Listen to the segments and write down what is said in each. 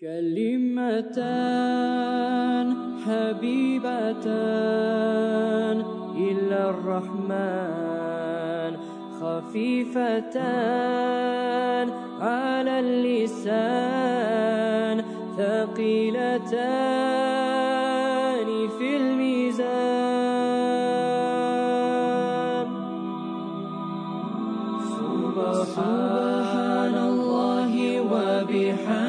كلمتان حبيبتان إلى الرحمن. خفيفتان على اللسان. ثقيلتان في الميزان. سبحان الله وبحمده.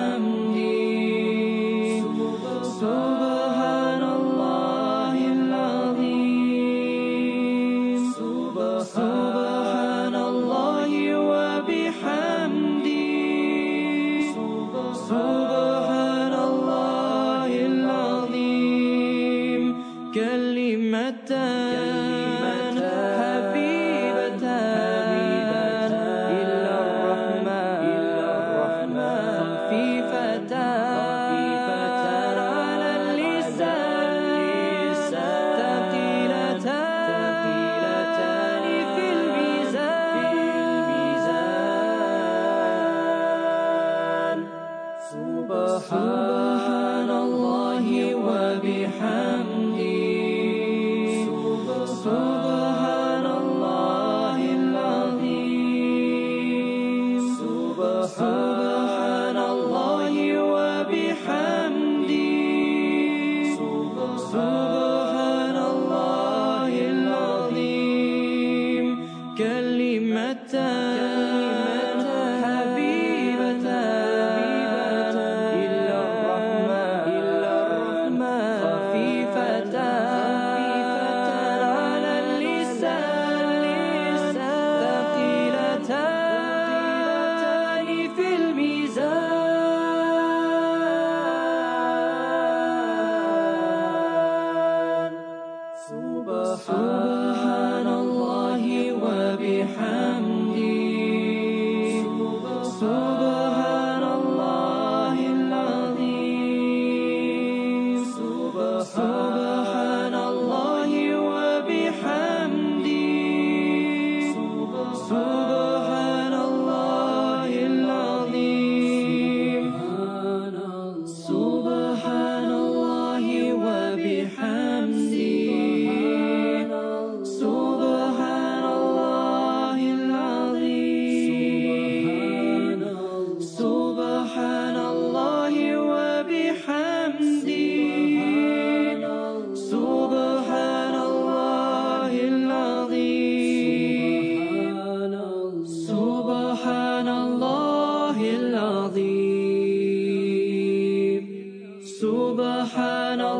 سبحان الله وبحمده. سبحان الله العظيم. سبحان الله وبحمده. سبحان الله العظيم. كلمتان سبحان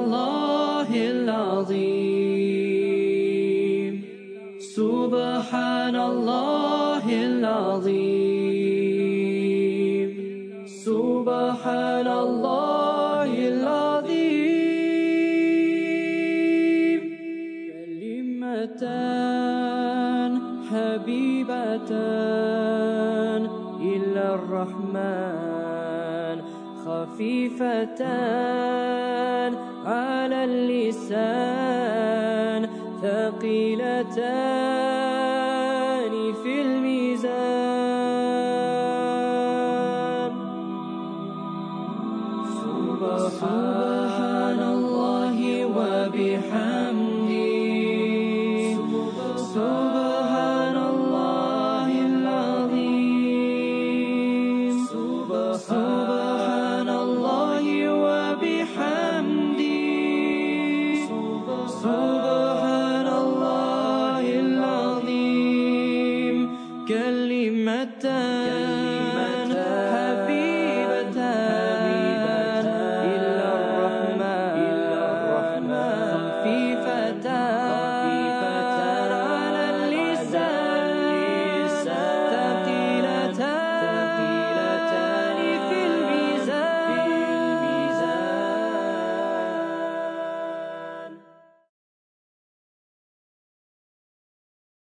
الله العظيم. سبحان الله العظيم. سبحان الله العظيم. كلمتان حبيبتان إلى الرحمن. خفيفتان على اللسان ثقيلتان.